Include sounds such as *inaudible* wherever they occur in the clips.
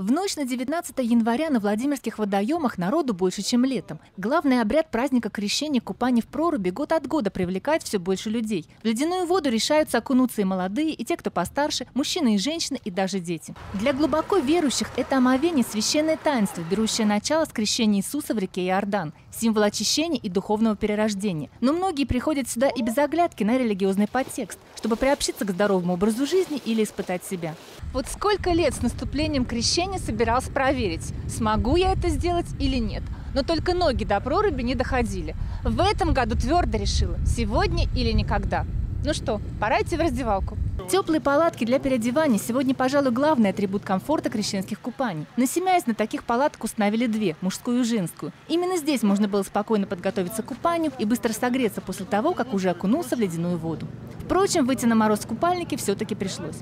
В ночь на 19 января на Владимирских водоемах народу больше, чем летом. Главный обряд праздника крещения купания в проруби год от года привлекает все больше людей. В ледяную воду решаются окунуться и молодые, и те, кто постарше, мужчины и женщины, и даже дети. Для глубоко верующих это омовение – священное таинство, берущее начало с крещения Иисуса в реке Иордан, символ очищения и духовного перерождения. Но многие приходят сюда и без оглядки на религиозный подтекст, чтобы приобщиться к здоровому образу жизни или испытать себя. Вот сколько лет с наступлением крещения собирался проверить, смогу я это сделать или нет. Но только ноги до проруби не доходили. В этом году твердо решила – сегодня или никогда. Ну что, пора идти в раздевалку. Теплые палатки для переодевания сегодня, пожалуй, главный атрибут комфорта крещенских купаний. На Семяйс на таких палаток установили две – мужскую и женскую. Именно здесь можно было спокойно подготовиться к купанию и быстро согреться после того, как уже окунулся в ледяную воду. Впрочем, выйти на мороз в купальнике все-таки пришлось.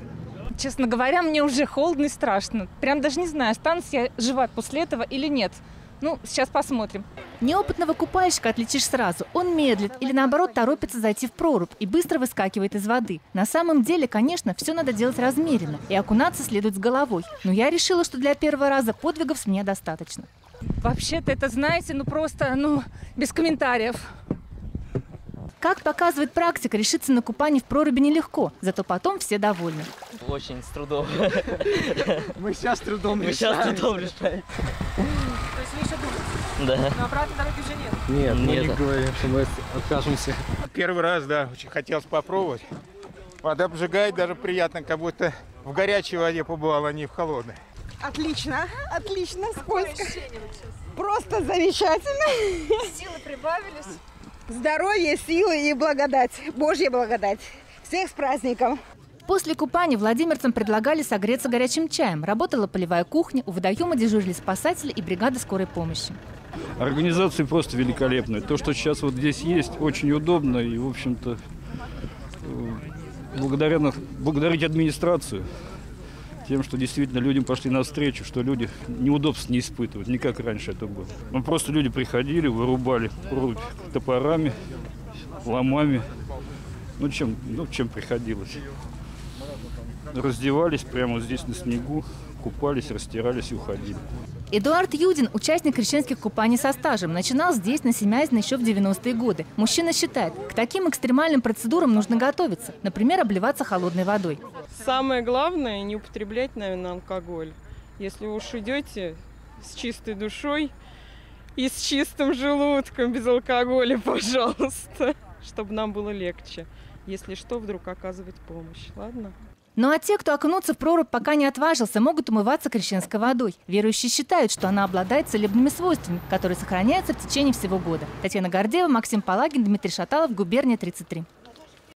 Честно говоря, мне уже холодно и страшно. Прям даже не знаю, останусь я жива после этого или нет. Ну, сейчас посмотрим. Неопытного купальщика отличишь сразу. Он медлит или, наоборот, торопится зайти в прорубь и быстро выскакивает из воды. На самом деле, конечно, все надо делать размеренно, и окунаться следует с головой. Но я решила, что для первого раза подвигов с меня достаточно. Вообще-то это, знаете, ну просто, ну, без комментариев. Как показывает практика, решиться на купание в проруби нелегко, зато потом все довольны. Очень с трудом. Мы сейчас с трудом Мы сейчас трудом решаем. То есть вы еще думаете? Да. Но обратной дороги уже нет. Нет, мы не говорим, что мы откажемся. Первый раз, да, очень хотелось попробовать. Вода обжигает, даже приятно, как будто в горячей воде побывал, а не в холодной. Отлично, отлично, скользко. Просто замечательно. Силы прибавились. Здоровье, силы и благодать. Божья благодать. Всех с праздником. После купания владимирцам предлагали согреться горячим чаем. Работала полевая кухня, у водоема дежурили спасатели и бригада скорой помощи. Организация просто великолепная. То, что сейчас вот здесь есть, очень удобно и, в общем-то, э, благодаря, благодарить администрацию тем, что действительно людям пошли навстречу, что люди неудобств не испытывают, не как раньше это было. Ну, просто люди приходили, вырубали прорубь топорами, ломами, ну чем, ну, чем приходилось. Раздевались прямо здесь на снегу, купались, растирались и уходили. Эдуард Юдин – участник крещенских купаний со стажем. Начинал здесь, на Семяйзно, еще в 90-е годы. Мужчина считает, к таким экстремальным процедурам нужно готовиться. Например, обливаться холодной водой. Самое главное не употреблять, наверное, алкоголь. Если уж идете с чистой душой и с чистым желудком, без алкоголя, *laughs* пожалуйста, чтобы нам было легче. Если что, вдруг оказывать помощь. Ладно? Ну а те, кто окунуться в прорубь пока не отважился, могут умываться крещенской водой. Верующие считают, что она обладает целебными свойствами, которые сохраняются в течение всего года. Татьяна Гордеева, Максим Палагин, Дмитрий Шаталов, Губерния 33.